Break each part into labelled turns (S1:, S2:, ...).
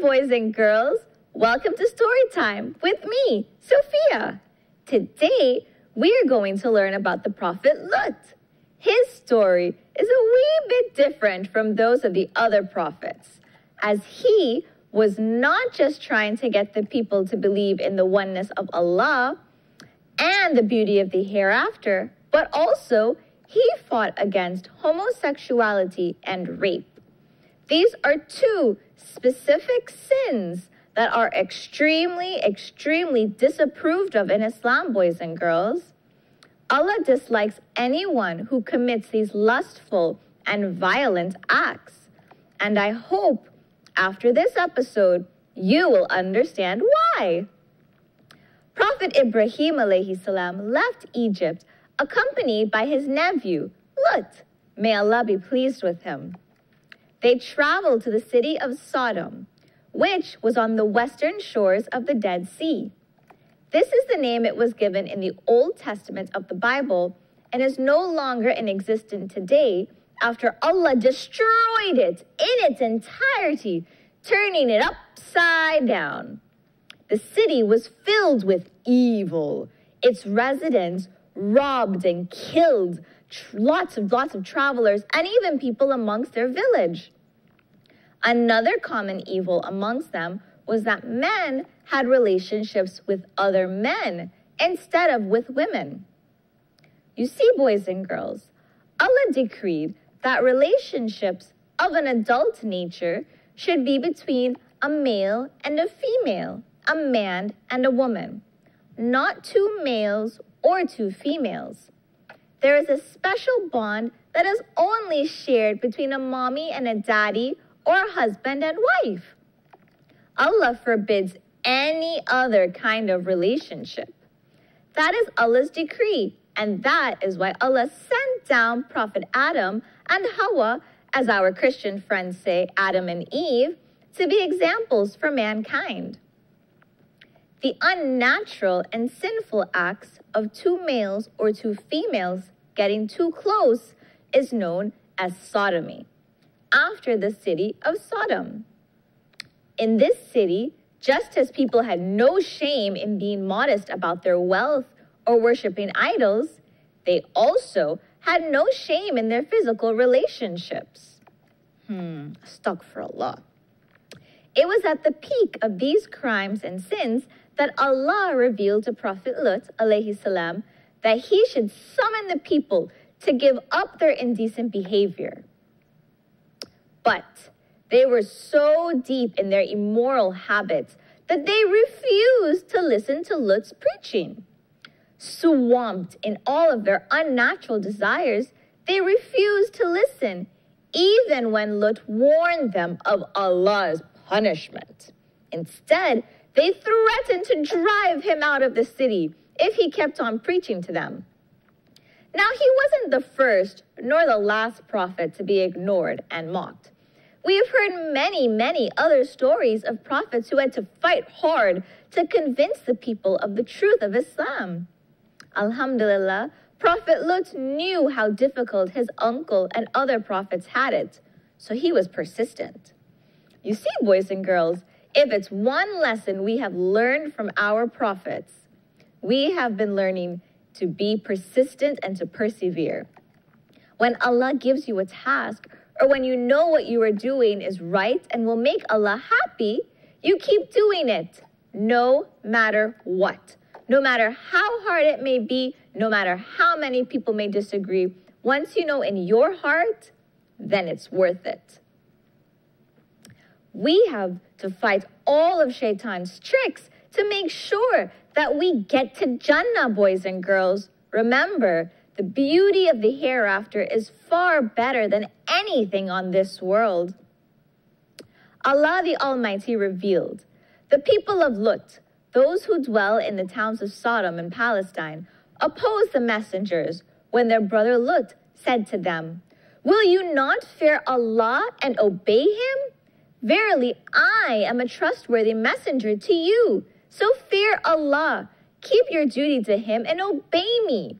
S1: boys and girls. Welcome to Story Time with me, Sofiyya. Today, we are going to learn about the prophet Lut. His story is a wee bit different from those of the other prophets, as he was not just trying to get the people to believe in the oneness of Allah and the beauty of the hereafter, but also he fought against homosexuality and rape. These are two specific sins that are extremely, extremely disapproved of in Islam, boys and girls. Allah dislikes anyone who commits these lustful and violent acts. And I hope after this episode, you will understand why. Prophet Ibrahim salam left Egypt accompanied by his nephew, Lut. May Allah be pleased with him. They traveled to the city of Sodom, which was on the western shores of the Dead Sea. This is the name it was given in the Old Testament of the Bible and is no longer in existence today after Allah destroyed it in its entirety, turning it upside down. The city was filled with evil. Its residents robbed and killed lots of lots of travelers and even people amongst their village. Another common evil amongst them was that men had relationships with other men instead of with women. You see, boys and girls, Allah decreed that relationships of an adult nature should be between a male and a female, a man and a woman, not two males or two females. There is a special bond that is only shared between a mommy and a daddy or a husband and wife. Allah forbids any other kind of relationship. That is Allah's decree, and that is why Allah sent down Prophet Adam and Hawa, as our Christian friends say, Adam and Eve, to be examples for mankind. The unnatural and sinful acts of two males or two females getting too close is known as sodomy, after the city of Sodom. In this city, just as people had no shame in being modest about their wealth or worshiping idols, they also had no shame in their physical relationships. Hmm, astaghfirullah. It was at the peak of these crimes and sins that Allah revealed to Prophet Lut alayhi salam that he should summon the people to give up their indecent behavior. But they were so deep in their immoral habits that they refused to listen to Lut's preaching. Swamped in all of their unnatural desires, they refused to listen, even when Lut warned them of Allah's punishment. Instead, they threatened to drive him out of the city if he kept on preaching to them. Now, he wasn't the first nor the last prophet to be ignored and mocked. We have heard many, many other stories of prophets who had to fight hard to convince the people of the truth of Islam. Alhamdulillah, Prophet Lut knew how difficult his uncle and other prophets had it, so he was persistent. You see, boys and girls, if it's one lesson we have learned from our prophets, we have been learning to be persistent and to persevere. When Allah gives you a task, or when you know what you are doing is right and will make Allah happy, you keep doing it no matter what. No matter how hard it may be, no matter how many people may disagree, once you know in your heart, then it's worth it. We have to fight all of Shaitan's tricks to make sure that we get to Jannah, boys and girls. Remember, the beauty of the hereafter is far better than anything on this world. Allah the Almighty revealed, the people of Lut, those who dwell in the towns of Sodom and Palestine, opposed the messengers when their brother Lut said to them, Will you not fear Allah and obey Him? Verily, I am a trustworthy messenger to you. So fear Allah, keep your duty to Him, and obey me.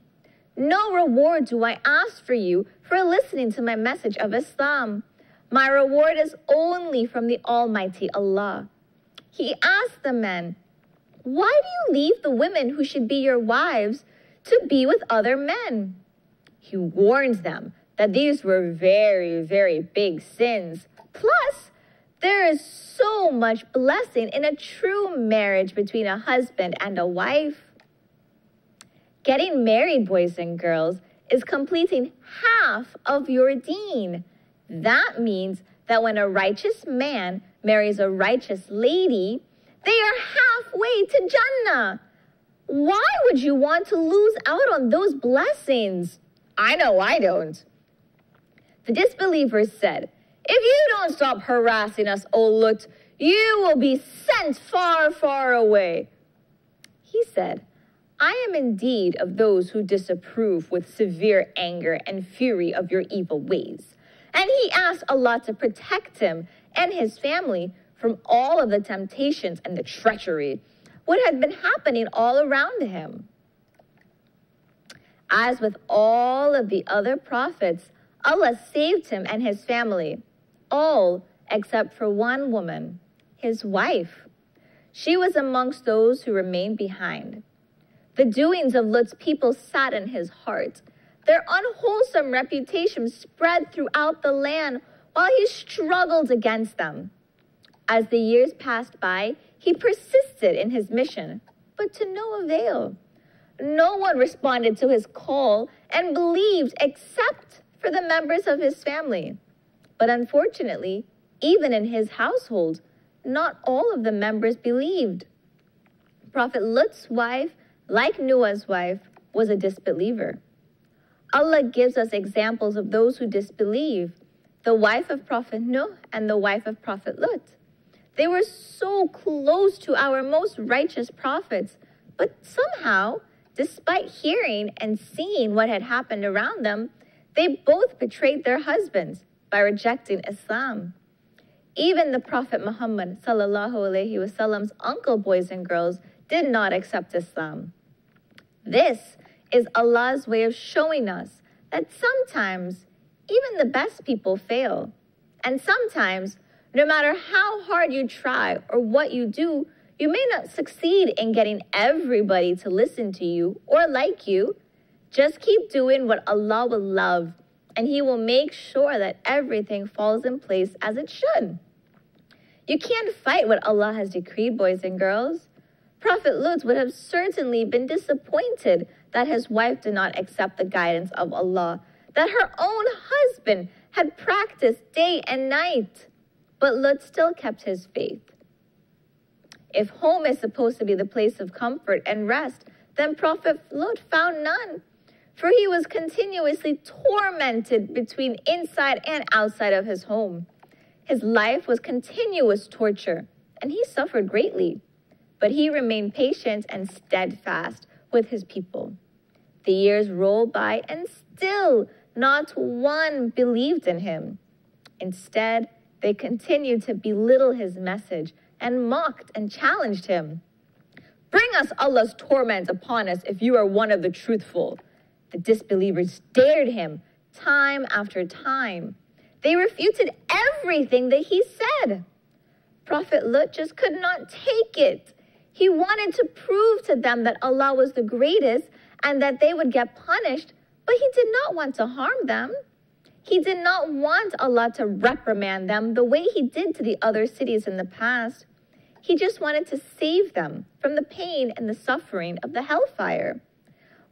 S1: No reward do I ask for you for listening to my message of Islam. My reward is only from the Almighty Allah. he asked the men, Why do you leave the women who should be your wives to be with other men? He warned them that these were very, very big sins. Plus, there is so much blessing in a true marriage between a husband and a wife. Getting married, boys and girls, is completing half of your deen. That means that when a righteous man marries a righteous lady, they are halfway to Jannah. Why would you want to lose out on those blessings? I know I don't. The disbelievers said, If you don't stop harassing us, O you will be sent far, far away. He said, I am indeed of those who disapprove with severe anger and fury of your evil ways. And he asked Allah to protect him and his family from all of the temptations and the treachery, what had been happening all around him. As with all of the other prophets, Allah saved him and his family, all except for one woman, his wife. She was amongst those who remained behind. The doings of Lut's people sat in his heart. Their unwholesome reputation spread throughout the land while he struggled against them. As the years passed by, he persisted in his mission, but to no avail. No one responded to his call and believed except for the members of his family. But unfortunately, even in his household, not all of the members believed. Prophet Lut's wife, like Noah's wife, was a disbeliever. Allah gives us examples of those who disbelieve the wife of Prophet Nuh and the wife of Prophet Lut. They were so close to our most righteous prophets, but somehow, despite hearing and seeing what had happened around them, they both betrayed their husbands by rejecting Islam. Even the Prophet Muhammad wasallam's uncle boys and girls did not accept Islam. This is Allah's way of showing us that sometimes even the best people fail. And sometimes, no matter how hard you try or what you do, you may not succeed in getting everybody to listen to you or like you. Just keep doing what Allah will love, and He will make sure that everything falls in place as it should. You can't fight what Allah has decreed, boys and girls. Prophet Lut would have certainly been disappointed that his wife did not accept the guidance of Allah, that her own husband had practiced day and night. But Lut still kept his faith. If home is supposed to be the place of comfort and rest, then Prophet Lut found none. For he was continuously tormented between inside and outside of his home. His life was continuous torture, and he suffered greatly. But he remained patient and steadfast with his people. The years rolled by, and still not one believed in him. Instead, they continued to belittle his message and mocked and challenged him. Bring us Allah's torment upon us if you are one of the truthful. The disbelievers dared him time after time. They refuted everything that he said. Prophet Lut just could not take it. He wanted to prove to them that Allah was the greatest and that they would get punished, but he did not want to harm them. He did not want Allah to reprimand them the way he did to the other cities in the past. He just wanted to save them from the pain and the suffering of the hellfire.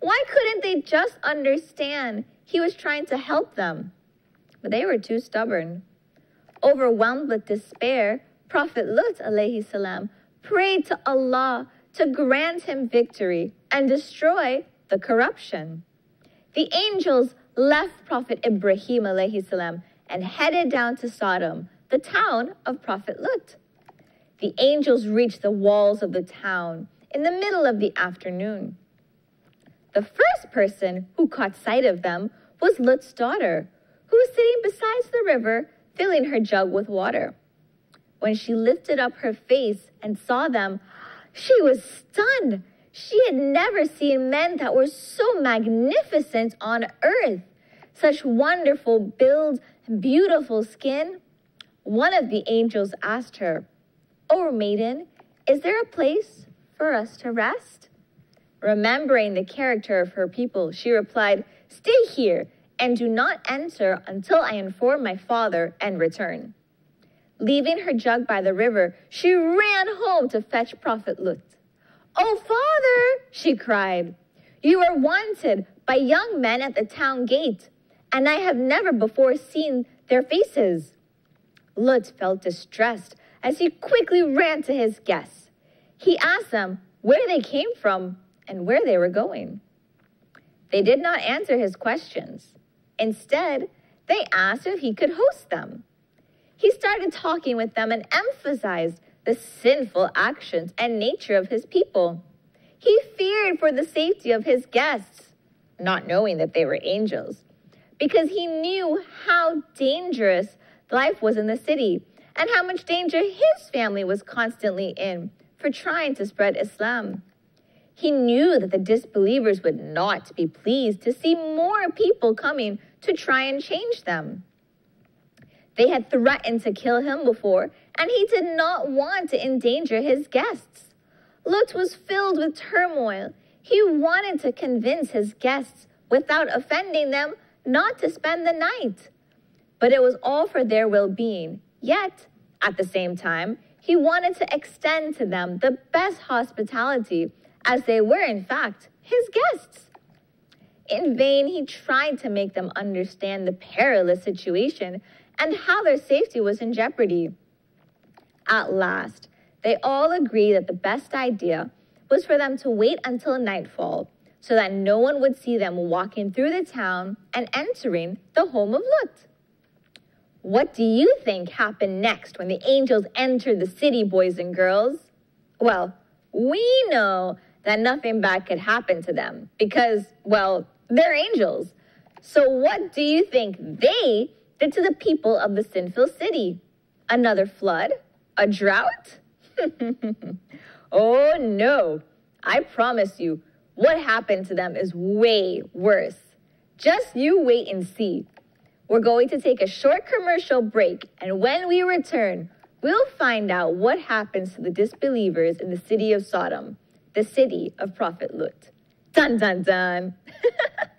S1: Why couldn't they just understand he was trying to help them? But they were too stubborn. Overwhelmed with despair, Prophet Lut alayhi salam prayed to Allah to grant him victory and destroy the corruption. The angels left Prophet Ibrahim alayhi salam and headed down to Sodom, the town of Prophet Lut. The angels reached the walls of the town in the middle of the afternoon. The first person who caught sight of them was Lut's daughter, who was sitting beside the river filling her jug with water. When she lifted up her face and saw them, she was stunned. She had never seen men that were so magnificent on earth, such wonderful build and beautiful skin. One of the angels asked her, O maiden, is there a place for us to rest? Remembering the character of her people, she replied, Stay here and do not enter until I inform my father and return. Leaving her jug by the river, she ran home to fetch Prophet Lut. Oh, father, she cried, you are wanted by young men at the town gate, and I have never before seen their faces. Lut felt distressed as he quickly ran to his guests. He asked them where they came from and where they were going. They did not answer his questions. Instead, they asked if he could host them. He started talking with them and emphasized the sinful actions and nature of his people. He feared for the safety of his guests, not knowing that they were angels, because he knew how dangerous life was in the city and how much danger his family was constantly in for trying to spread Islam. He knew that the disbelievers would not be pleased to see more people coming to try and change them. They had threatened to kill him before, and he did not want to endanger his guests. Lut was filled with turmoil. He wanted to convince his guests, without offending them, not to spend the night. But it was all for their well being. Yet, at the same time, he wanted to extend to them the best hospitality as they were, in fact, his guests. In vain, he tried to make them understand the perilous situation and how their safety was in jeopardy. At last, they all agreed that the best idea was for them to wait until nightfall so that no one would see them walking through the town and entering the home of Lut. What do you think happened next when the angels entered the city, boys and girls? Well, we know that nothing bad could happen to them because, well, they're angels. So, what do you think they did to the people of the sinful city? Another flood? A drought? oh, no. I promise you, what happened to them is way worse. Just you wait and see. We're going to take a short commercial break, and when we return, we'll find out what happens to the disbelievers in the city of Sodom the city of Prophet Lut. Dun, dun, dun.